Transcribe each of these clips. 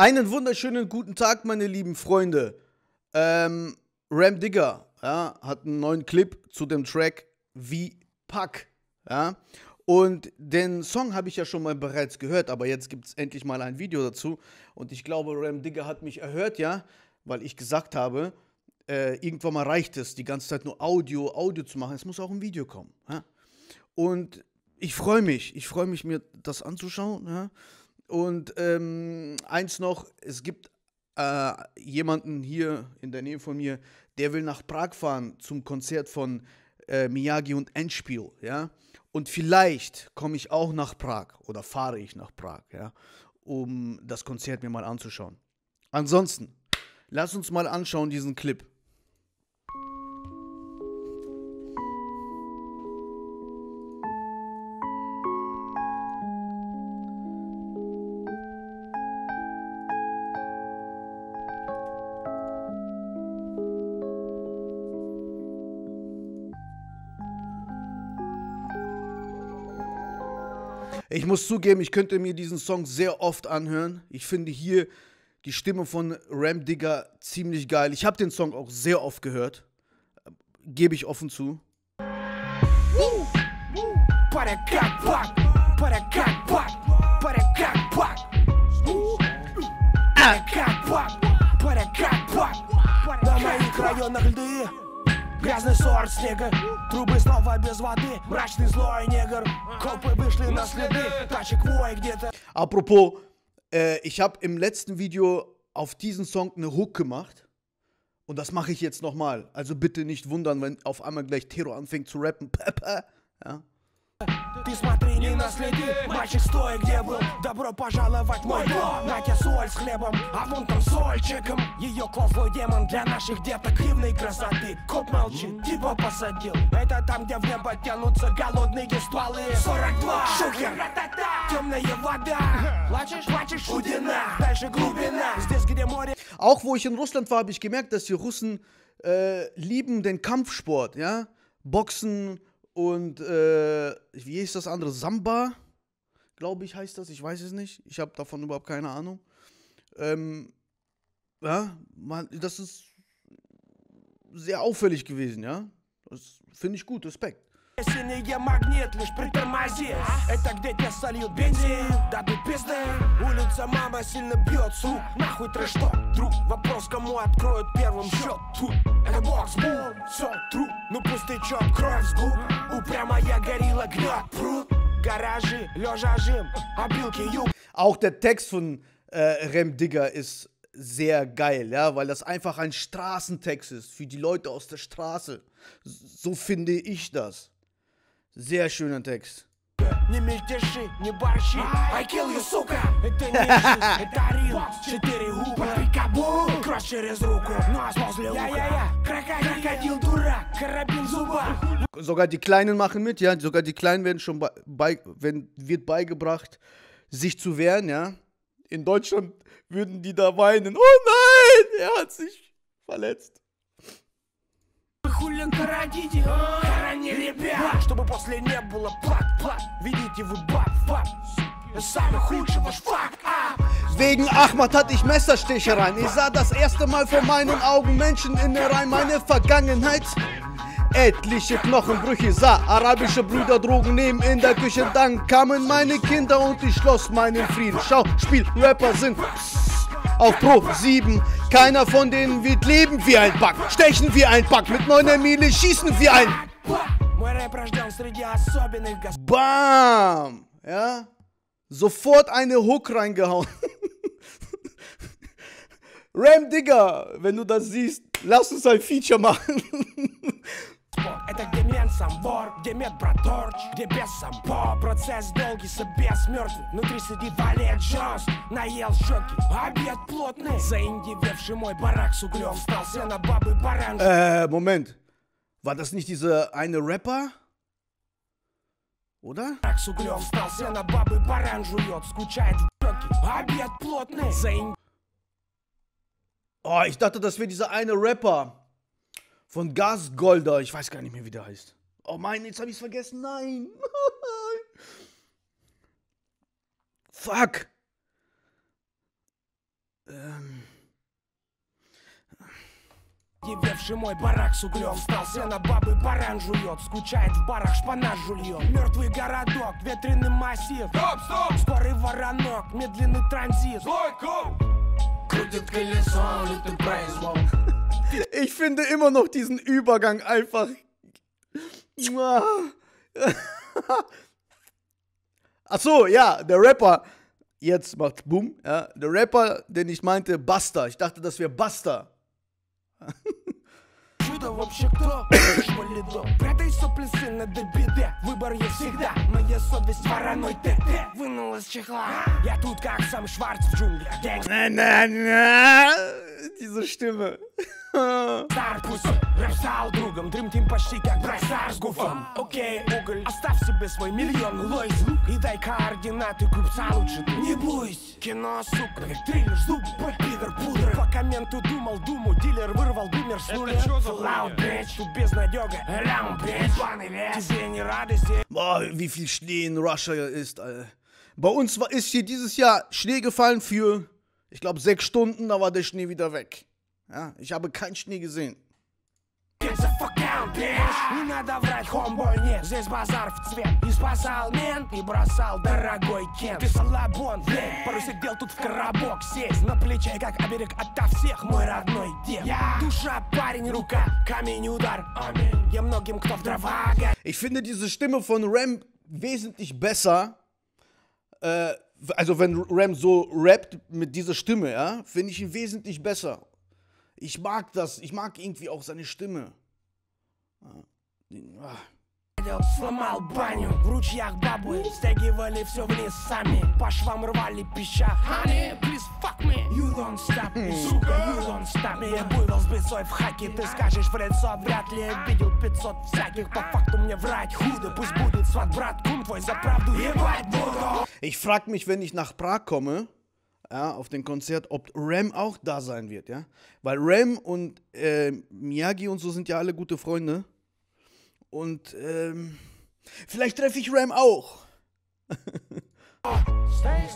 Einen wunderschönen guten Tag, meine lieben Freunde. Ähm, Ram Digger ja, hat einen neuen Clip zu dem Track Wie Pack. Ja. Und den Song habe ich ja schon mal bereits gehört, aber jetzt gibt es endlich mal ein Video dazu. Und ich glaube, Ram Digger hat mich erhört, ja, weil ich gesagt habe, äh, irgendwann mal reicht es, die ganze Zeit nur Audio, Audio zu machen. Es muss auch ein Video kommen. Ja? Und ich freue mich, ich freue mich, mir das anzuschauen. Ja? Und ähm, eins noch, es gibt äh, jemanden hier in der Nähe von mir, der will nach Prag fahren zum Konzert von äh, Miyagi und Endspiel, ja. Und vielleicht komme ich auch nach Prag oder fahre ich nach Prag, ja, um das Konzert mir mal anzuschauen. Ansonsten, lass uns mal anschauen diesen Clip. Ich muss zugeben, ich könnte mir diesen Song sehr oft anhören. Ich finde hier die Stimme von Ram Digger ziemlich geil. Ich habe den Song auch sehr oft gehört. Gebe ich offen zu. Ah. Грязный сорт снега Трубы снова без воды Мрачный злой негр Копы вышли на следы Тачек вой где-то Apropos, äh, ich habe im letzten Video auf diesen Song eine Hook gemacht. Und das mache ich jetzt nochmal. Also bitte nicht wundern, wenn auf einmal gleich Tero anfängt zu rappen. Ja. Ты смотри, не наследи Мальчик, стой, где был Добро пожаловать в мой дом На тебе соль с хлебом А вон там сольчиком Ее клофой демон для наших деток Дивной красоты Коп молчит, типа посадил Это там, где в небо тянутся голодные стволы 42 Шухер, темная вода Плачешь, плачешь, Удина Дальше глубина Здесь, где море Auch wo ich in Russland war, habe ich gemerkt, dass die Russen äh, lieben den Kampfsport, ja. Boxen und äh, wie ist das andere? Samba, glaube ich, heißt das. Ich weiß es nicht. Ich habe davon überhaupt keine Ahnung. Ähm, ja, man, das ist sehr auffällig gewesen, ja. Das finde ich gut, Respekt. Синий магнит, лишь притормози Это где тебе сольют бензин, дадут пизды Улица мама сильно бьет, с рук Нахуй трэш что, друг Вопрос, кому откроют первым счет Тут это бокс, бум, все, труп Ну пусть течет кровь с губ Упрямая горилла гнет пруд Гаражи, лежа жим, обилки юг Auch der Text von äh, Rem Digger ist sehr geil, ja, weil das einfach ein Straßentext ist für die Leute aus der Straße. So finde ich das. Sehr schöner Text. Не мельтеши, не борщи I kill you, сука Это не жизнь, это рил Четыре губа Пикабу Кровь через руку Нос возле уха Я-я-я Крокодил, крокодил, дурак Карабин в зубах Sogar die Kleinen machen mit, ja. Sogar die Kleinen werden schon bei, bei wenn, wird beigebracht, sich zu wehren, ja. In Deutschland würden die da weinen. Oh nein, er hat sich verletzt. Хулин родите, хорони ребят Чтобы после не было плак-плак Видите вы баб-баб Самый худший ваш фак Wegen Ahmad hatte ich Messerstichereien. Ich sah das erste Mal vor meinen Augen Menscheninnereien, meine Vergangenheit. Etliche Knochenbrüche sah, arabische Brüder Drogen nehmen in der Küche. Dann kamen meine Kinder und ich schloss meinen Frieden. Schau, Spiel, Rapper sind auf Pro 7. Keiner von denen wird leben wie ein Back, stechen wie ein Back, mit 9er Mille schießen wie ein. Bam! Ja? Sofort eine Hook reingehauen. Ram Digger, wenn du das siehst, lass uns ein Feature machen Это где менсамбор, где медпроторч, где без сампо Процесс долгий, собес мертвый, внутри сидит Валет Джонс Наел щеки, обед плотный Заиндевевший мой барак с углем Стал сено бабы баран äh, Moment. War das nicht dieser eine Rapper? Oder? Барак с углем Стал сено бабы баран жует Скучает в щеки, обед плотный Заиндевевший Oh, ich dachte, das wäre dieser eine Rapper von Gasgolder. Ich weiß gar nicht mehr, wie der heißt. Oh mein, jetzt habe ich es vergessen. Nein. Fuck. Ähm. Nie we wszy mój barak sukują Stał na baby баран жует Скучает в барах, шпана жульет Мертвый городок, ветреный массив Стоп, стоп! Скорый воронок, медленный транзит Злой Крутит колесо, лютый произвол Ich finde immer noch diesen Übergang einfach Ach so, ja, der Rapper. Jetzt macht Boom. Ja, der Rapper, den ich meinte, Buster. Ich dachte, das wäre Buster. Чудо вообще кто? Школьный дом Прятай сопли сына до беды Выбор есть всегда Моя совесть вороной ТТ Вынул из чехла Я тут как сам Шварц в джунглях Гангстер Na, na, na. Diese Stimme. Пусть рэп стал другом Дрим Тим почти как Брайсар с гуфом Окей, уголь Оставь себе свой миллион лойс И дай координаты купца лучше ты Не буйся Кино, сука, как триллер Зубы, пидор, пудра По комменту думал думу Дилер вырвал бумер с нуля чё за Loud, хуйня? bitch Тут безнадега Раунд, bitch Планы вес Тебе не радости Boah, wie viel Schnee in Russia ist. Alter. Bei uns war, ist hier dieses Jahr Schnee gefallen für, ich glaube, sechs Stunden, da war der Schnee wieder weg. Ja, ich habe keinen Schnee gesehen. Get the fuck out, bitch Не надо врать, хомбой, нет Здесь базар в цвет И спасал мент, и бросал дорогой кен Ты салабон, блядь Порой сидел тут в коробок сесть На плече, как оберег ото всех Мой родной дед Душа, парень, рука Камень, удар Аминь Я многим, кто в дрова горит Ich finde diese Stimme von Ram wesentlich besser. Äh, also wenn Ram so rappt mit dieser Stimme, ja, finde ich ihn wesentlich besser. Ich mag das. Ich mag irgendwie auch seine Stimme. Ah. Сломал баню В ручьях бабы Стягивали все вниз сами По швам рвали пища Honey, please fuck me You don't stop me, сука, you don't stop me Я буйвол с бесой в хаке Ты скажешь в лицо Вряд ли видел 500 всяких По факту мне врать худо Пусть будет сват брат Кум твой за правду ебать буду Ich frage mich, wenn ich nach Prag komme, ja, auf den Konzert, ob Ram auch da sein wird, ja. Weil Ram und äh, Miyagi und so sind ja alle gute Freunde. Und ähm, vielleicht treffe ich Ram auch. Stay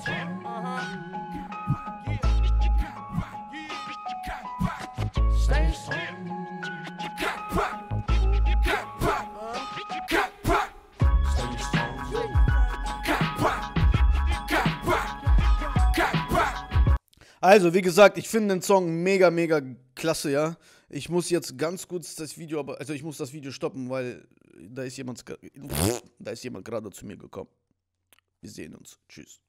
Also, wie gesagt, ich finde den Song mega, mega klasse, ja. Ich muss jetzt ganz kurz das Video, aber, also ich muss das Video stoppen, weil da ist jemand, da ist jemand gerade zu mir gekommen. Wir sehen uns. Tschüss.